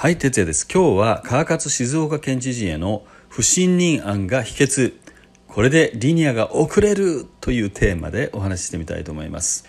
はい哲也です今日は川勝静岡県知事への不信任案が否決これでリニアが遅れるというテーマでお話ししてみたいと思います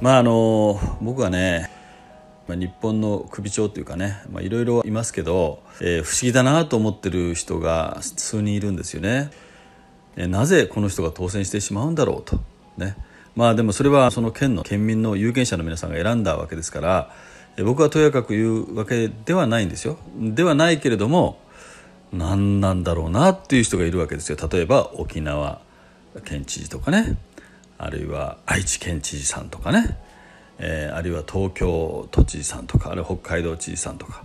まああの僕はねまあ日本の首長というかねいろいろいますけど、えー、不思議だなと思ってる人が数人いるんですよね。なぜこの人が当選してしまうんだろうと。ね、まあでもそれはその県の県民の有権者の皆さんが選んだわけですから僕はとやかく言うわけではないんですよ。ではないけれども何なんだろうなっていう人がいるわけですよ。例えば沖縄県知事とかねあるいは愛知県知事さんとかね、えー、あるいは東京都知事さんとかあるいは北海道知事さんとか。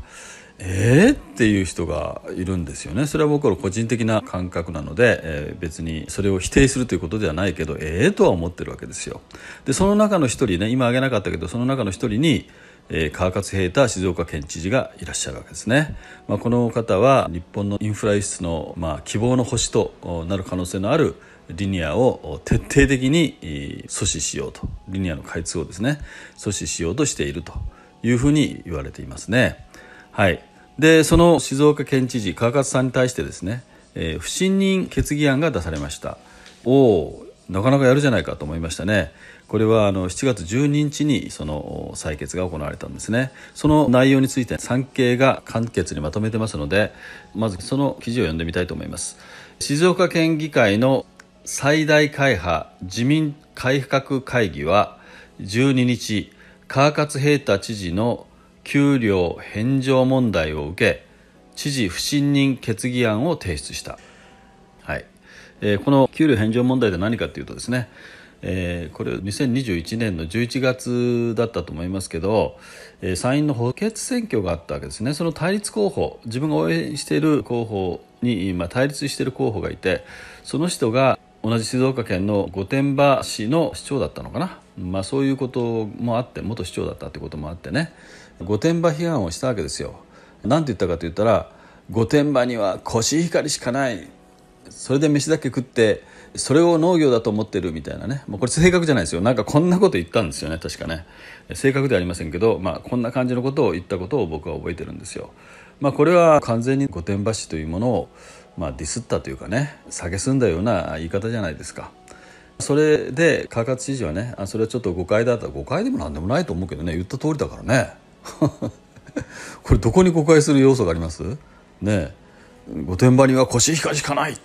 えーっていう人がいるんですよね。それは僕の個人的な感覚なので、えー、別にそれを否定するということではないけどええー、とは思ってるわけですよ。でその中の一人ね今挙げなかったけどその中の一人にえー、川勝平太静岡県知事がいらっしゃるわけですね、まあ、この方は日本のインフラ輸出の、まあ、希望の星となる可能性のあるリニアを徹底的に阻止しようと。リニアの開通をですね阻止しようとしているというふうに言われていますね。はい。でその静岡県知事川勝さんに対してですね、えー、不信任決議案が出されました。おおなかなかやるじゃないかと思いましたね。これはあの7月12日にその採決が行われたんですね。その内容について産経が簡潔にまとめてますのでまずその記事を読んでみたいと思います。静岡県議会の最大会派自民改革会議は12日川勝平太知事の給料返上問題を受け知事不信任決議案を提出した、はい。えー、この給料返上問題で何かというとですねえー、これ2021年の11月だったと思いますけど、えー、参院の補欠選挙があったわけですね。その対立候補自分が応援している候補に、まあ、対立している候補がいてその人が同じ静岡県の御殿場市の市長だったのかな、まあ、そういうこともあって元市長だったということもあってね御殿場批判をしたわけですよ。なんて言ったかと言ったら御殿場にはコシヒカリしかないそれで飯だけ食ってそれを農業だと思ってるみたいなねもうこれ正確じゃないですよなんかこんなこと言ったんですよね確かね正確ではありませんけど、まあ、こんな感じのことを言ったことを僕は覚えてるんですよ。まあ、これは完全に御殿場市というものを、まあ、ディスったというかね蔑んだような言い方じゃないですか。それで川勝知事はねあそれはちょっと誤解だった。誤解でも何でもないと思うけどね。言った通りだからね。これどこに誤解する要素があります？ね。御殿場にはコシヒカしかない。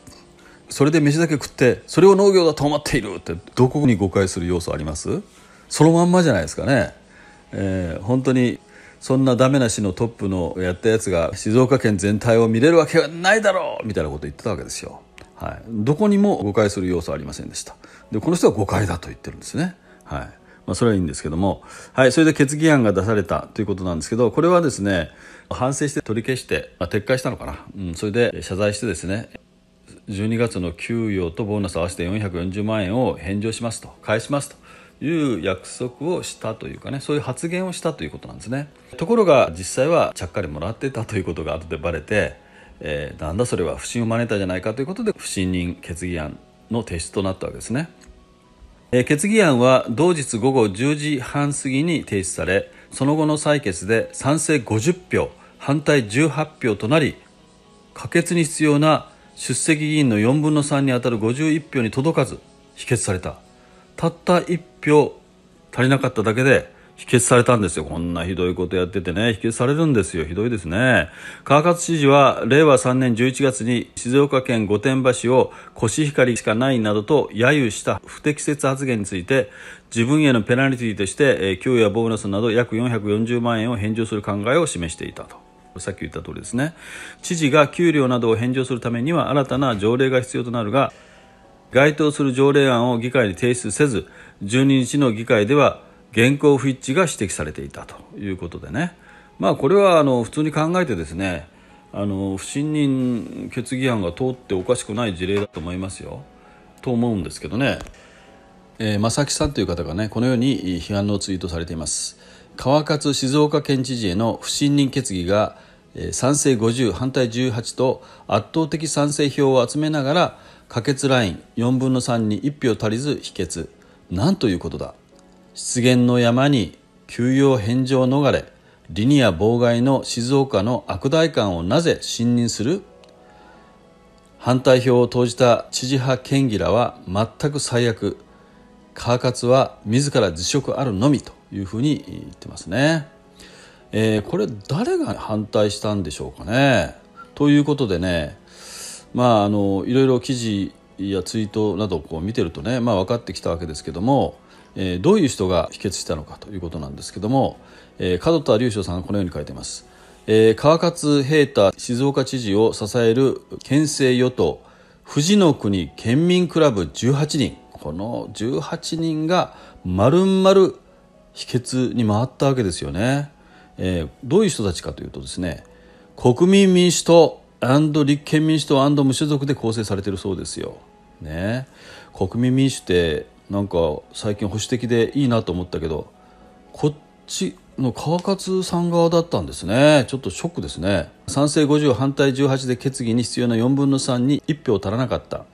それで飯だけ食ってそれを農業だと思っている。ってどこに誤解する要素あります？そのまんまじゃないですかね、えー、本当にそんなダメな市のトップのやったやつが静岡県全体を見れるわけはないだろう。みたいなこと言ってたわけですよ。はい、どこにも誤解する要素はありませんでした。でこの人は誤解だと言ってるんですね。はい。まあ、それはいいんですけども、はい、それで決議案が出されたということなんですけどこれはですね反省して取り消して、まあ、撤回したのかな、うん、それで謝罪してですね12月の給与とボーナス合わせて440万円を返上しますと。返しますと。いう約束をしたというかね。そういう発言をしたということなんですね。ところが実際はちゃっかりもらってたということが後でバレてえー、なんだそれは不信を招いたじゃないかということで不信任決議案の提出となったわけですね、えー、決議案は同日午後10時半過ぎに提出されその後の採決で賛成50票反対18票となり可決に必要な出席議員の4分の3に当たる51票に届かず否決された。たった1票足りなかっただけで否決されたんですよ。こんなひどいことやっててね、否決されるんですよ。ひどいですね。川勝知事は、令和3年11月に静岡県御殿場市をコシヒカリしかないなどと揶揄した不適切発言について、自分へのペナルティとして、え給与やボーナスなど約440万円を返上する考えを示していたと。さっき言った通りですね。知事が給料などを返上するためには新たな条例が必要となるが、該当する条例案を議会に提出せず、12日の議会では現行不一致が指摘されていたということでね、まあ、これはあの普通に考えてですねあの不信任決議案が通っておかしくない事例だと思いますよ。と思うんですけどね、えー、正木さんという方がねこのように批判のツイートされています。川勝静岡県知事への不信任決議が賛成50反対18と圧倒的賛成票を集めながら可決ライン4分の3に1票足りず否決。なんということだ。湿原の山に休養返上逃れリニア妨害の静岡の悪代官をなぜ信任する？反対票を投じた知事派県議らは全く最悪。川勝は自ら辞職あるのみというふうに言ってますね、えー、これ誰が反対したんでしょうかね。ということでねまああのいろいろ記事やツイートなどをこう見てるとね、まあ、分かってきたわけですけども、えー、どういう人が否決したのかということなんですけども、えー、門田隆翔さんはこのように書いています。えー、川勝平太静岡知事を支える県政与党富士の国県民クラブ18人この18人が丸々否決に回ったわけですよね、えー、どういう人たちかというとですね国民民主党立憲民主党無所属で構成されているそうですよ。ね、国民民主ってなんか最近保守的でいいなと思ったけどこっちの川勝さん側だったんですね。ちょっとショックですね。賛成50反対18で決議に必要な4分の3に1票足らなかった。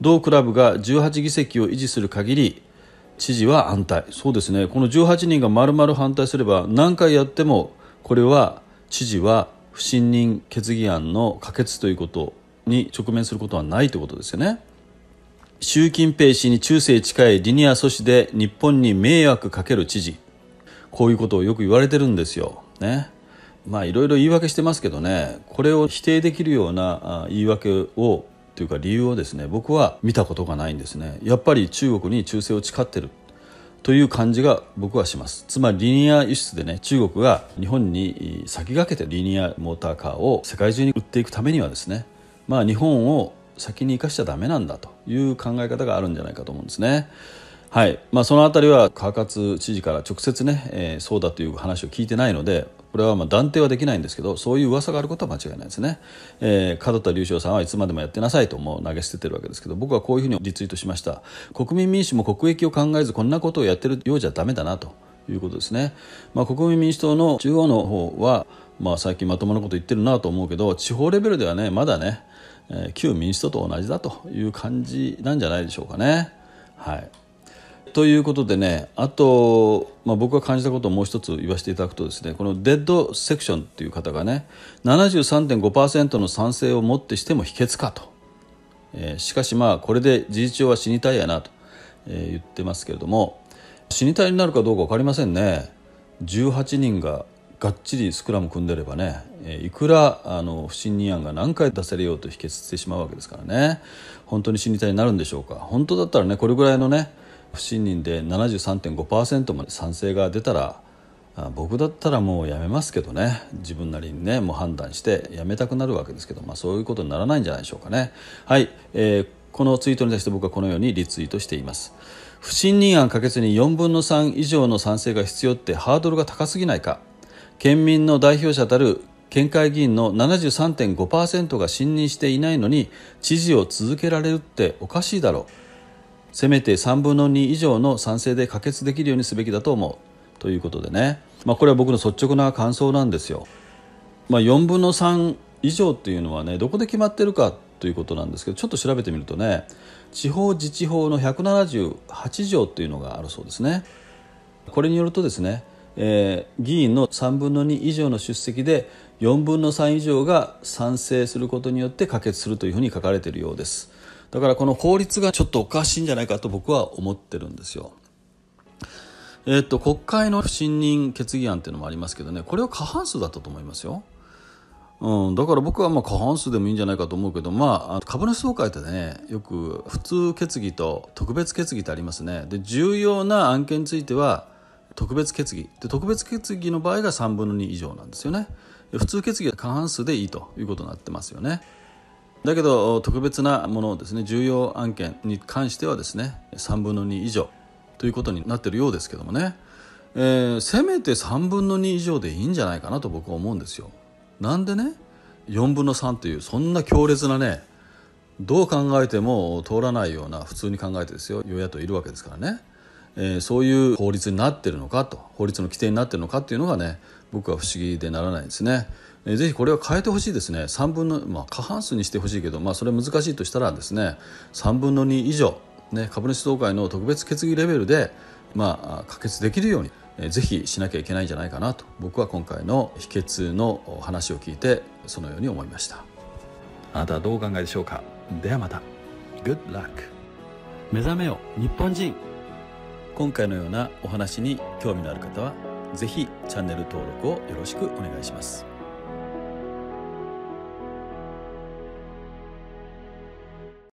同クラブが18議席を維持する限り知事は安泰。そうですね。この18人が丸々反対すれば何回やってもこれは知事は不信任決議案の可決ということに直面することはないということですよね。習近平氏に中世近いリニア阻止で日本に迷惑かける知事。こういうことをよく言われてるんですよ。ね。まあいろいろ言い訳してますけどね。これを否定できるような言い訳をというか理由をですね僕は見たことがないんですね。やっぱり中国に忠誠を誓ってる。という感じが僕はします。つまりリニア輸出でね中国が日本に先駆けてリニアモーターカーを世界中に売っていくためにはですね。まあ日本を先に生かしちゃダメなんだという考え方があるんじゃないかと思うんですね。はい。まあ、その辺りは川勝知事から直接ね、えー、そうだという話を聞いてないのでこれはまあ断定はできないんですけどそういう噂があることは間違いないですね、えー、門田隆翔さんはいつまでもやってなさいともう投げ捨ててるわけですけど僕はこういうふうにリツイートしました。国民民主も国益を考えずこんなことをやってるようじゃダメだなということですね、まあ、国民民主党の中央の方は、まあ、最近まともなこと言ってるなと思うけど地方レベルではねまだね、え、旧民主党と同じだという感じなんじゃないでしょうかね。はい。ということでねあと、まあ、僕が感じたことをもう一つ言わせていただくとですねこのデッドセクションという方がね73.5%の賛成をもってしても否決かと、えー、しかしまあこれで事実上は死にたいやなと、えー、言ってますけれども死にたいになるかどうか分かりませんね。18人ががっちりスクラム組んでればねえいくらあの不信任案が何回出されようと否決してしまうわけですからね。本当に死にたいになるんでしょうか。本当だったらねこれぐらいのね不信任で73.5%まで賛成が出たら僕だったらもうやめますけどね。自分なりにねもう判断してやめたくなるわけですけど、まあ、そういうことにならないんじゃないでしょうかね。はい、えー、このツイートに対して僕はこのようにリツイートしています。不信任案可決に4分の3以上の賛成が必要ってハードルが高すぎないか。県民の代表者たる県会議員の73.5%が信任していないのに知事を続けられるっておかしいだろうせめて3分の2以上の賛成で可決できるようにすべきだと思うということでね、まあ、これは僕の率直な感想なんですよ。まあ、4分の3以上っていうのはねどこで決まってるかということなんですけどちょっと調べてみるとね地方自治法の178条っていうのがあるそうですね。これによるとですね、えー、議員の3分の2以上の出席で4分の3以上が賛成することによって可決するというふうに書かれているようです。だからこの法律がちょっとおかしいんじゃないかと僕は思ってるんですよ。えっと、国会の不信任決議案っていうのもありますけどねこれは過半数だったと思いますよ。うん、だから僕はまあ過半数でもいいんじゃないかと思うけど、まあ、株主総会ってねよく普通決議と特別決議ってありますねで重要な案件については特別決議。で特別決議の場合が3分の2以上なんですよね。普通決議は過半数でいいということになってますよね。だけど特別なものですね重要案件に関してはですね3分の2以上ということになってるようですけどもね、えー、せめて3分の2以上でいいんじゃないかなと僕は思うんですよ。なんでね？4分の3というそんな強烈なねどう考えても通らないような普通に考えてですよ。与野党いるわけですからね、え、そういう法律になってるのかと法律の規定になってるのかっていうのがね僕は不思議でならないですね。えー、ぜひこれは変えてほしいですね。3分の、まあ、過半数にしてほしいけど、まあ、それ難しいとしたらですね3分の2以上、ね、株主総会の特別決議レベルで、まあ、可決できるようにぜひしなきゃいけないんじゃないかなと僕は今回の秘訣の話を聞いてそのように思いました。あなたはどうお考えでしょうか？ではまた。Good luck 目覚めよ日本人。今回のようなお話に興味のある方は是非チャンネル登録をよろしくお願いします。